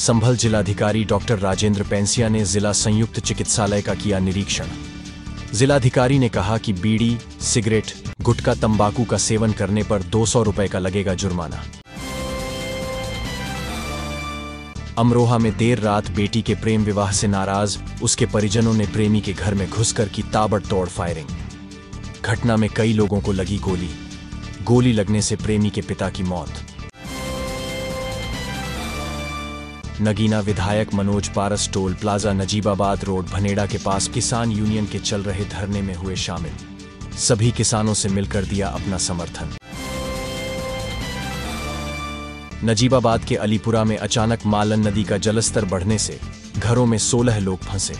संभल जिलाधिकारी डॉक्टर राजेंद्र पेंसिया ने जिला संयुक्त चिकित्सालय का किया निरीक्षण। जिलाधिकारी ने कहा कि बीड़ी, सिगरेट, गुटखा, तंबाकू का सेवन करने पर दो सौ का लगेगा जुर्माना। अमरोहा में देर रात बेटी के प्रेम विवाह से नाराज़, उसके परिजनों ने प्रेमी के घर में घुसकर की ताबड़तोड़ फायरिंग। घटना में कई लोगों को लगी गोली। गोली लगने से प्रेमी के पिता की मौत। नगीना विधायक Manoj Paras toll plaza Najibabad road Bhanera के पास किसान यूनियन के चल रहे धरने में हुए शामिल। सभी किसानों से मिलकर दिया अपना समर्थन। नजीबाबाद के अलीपुरा में अचानक मालन नदी का जलस्तर बढ़ने से घरों में 16 लोग फंसे।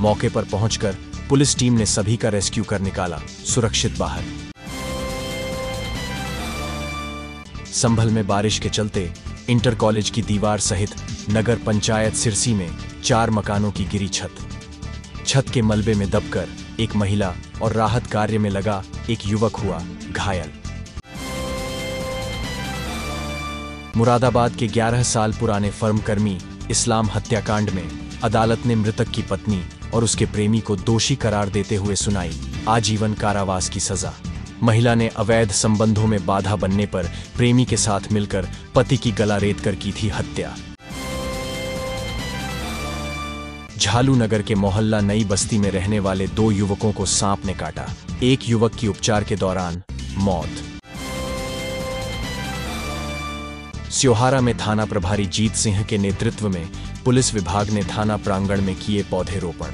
मौके पर पहुंचकर पुलिस टीम ने सभी का रेस्क्यू कर निकाला, सुरक्षित बाहर। संभल में बारिश के चलते इंटर कॉलेज की दीवार सहित नगर पंचायत सिरसी में चार मकानों की गिरी छत। छत के मलबे में दबकर एक महिला और राहत कार्य में लगा एक युवक हुआ घायल। मुरादाबाद के 11 साल पुराने फर्म कर्मी इस्लाम हत्याकांड में अदालत ने मृतक की पत्नी और उसके प्रेमी को दोषी करार देते हुए सुनाई आजीवन कारावास की सजा। महिला ने अवैध संबंधों में बाधा बनने पर प्रेमी के साथ मिलकर पति की गला रेत कर की थी हत्या। झालू नगर के मोहल्ला नई बस्ती में रहने वाले दो युवकों को सांप ने काटा। एक युवक की उपचार के दौरान मौत। स्योहारा में थाना प्रभारी जीत सिंह के नेतृत्व में पुलिस विभाग ने थाना प्रांगण में किए पौधे रोपण।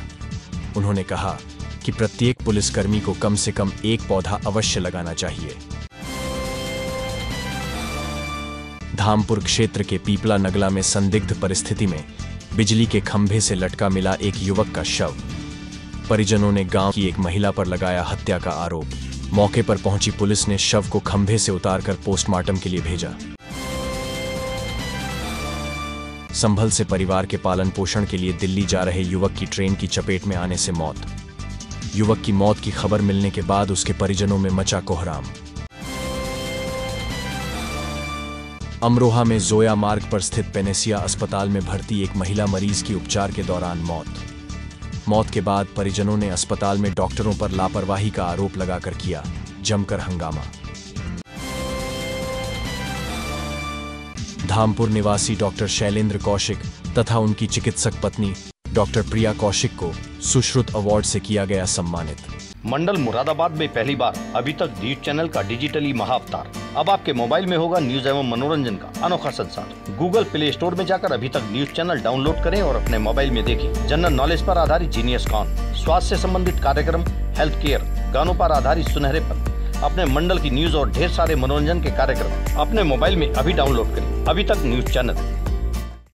उन्होंने कहा कि प्रत्येक पुलिसकर्मी को कम से कम एक पौधा अवश्य लगाना चाहिए। धामपुर क्षेत्र के पीपला नगला में संदिग्ध परिस्थिति में बिजली के खंभे से लटका मिला एक युवक का शव। परिजनों ने गाँव की एक महिला पर लगाया हत्या का आरोप। मौके पर पहुँची पुलिस ने शव को खंभे से उतारकर पोस्टमार्टम के लिए भेजा। संभल से परिवार के पालन पोषण के लिए दिल्ली जा रहे युवक की ट्रेन की चपेट में आने से मौत। युवक की मौत की खबर मिलने के बाद उसके परिजनों में मचा कोहराम। अमरोहा में जोया मार्ग पर स्थित पेनेसिया अस्पताल में भर्ती एक महिला मरीज़ की उपचार के दौरान मौत। मौत के बाद परिजनों ने अस्पताल में डॉक्टरों पर लापरवाही का आरोप लगाकर किया, जमकर हंगामा। धामपुर निवासी डॉक्टर शैलेंद्र कौशिक तथा उनकी चिकित्सक पत्नी डॉक्टर प्रिया कौशिक को सुश्रुत अवार्ड से किया गया सम्मानित। मंडल मुरादाबाद में पहली बार, अभी तक न्यूज़ चैनल का डिजिटली महाअवतार। अब आपके मोबाइल में होगा न्यूज़ एवं मनोरंजन का अनोखा संसार। गूगल प्ले स्टोर में जाकर अभी तक न्यूज़ चैनल डाउनलोड करें और अपने मोबाइल में देखें। जनरल नॉलेज पर आधारित जीनियस कॉन, स्वास्थ्य से संबंधित कार्यक्रम, हेल्थ केयर, गानों पर आधारित सुनहरे पत्र अपने मंडल की न्यूज़ और ढेर सारे मनोरंजन के कार्यक्रम अपने मोबाइल में अभी डाउनलोड करें। अभी तक न्यूज़ चैनल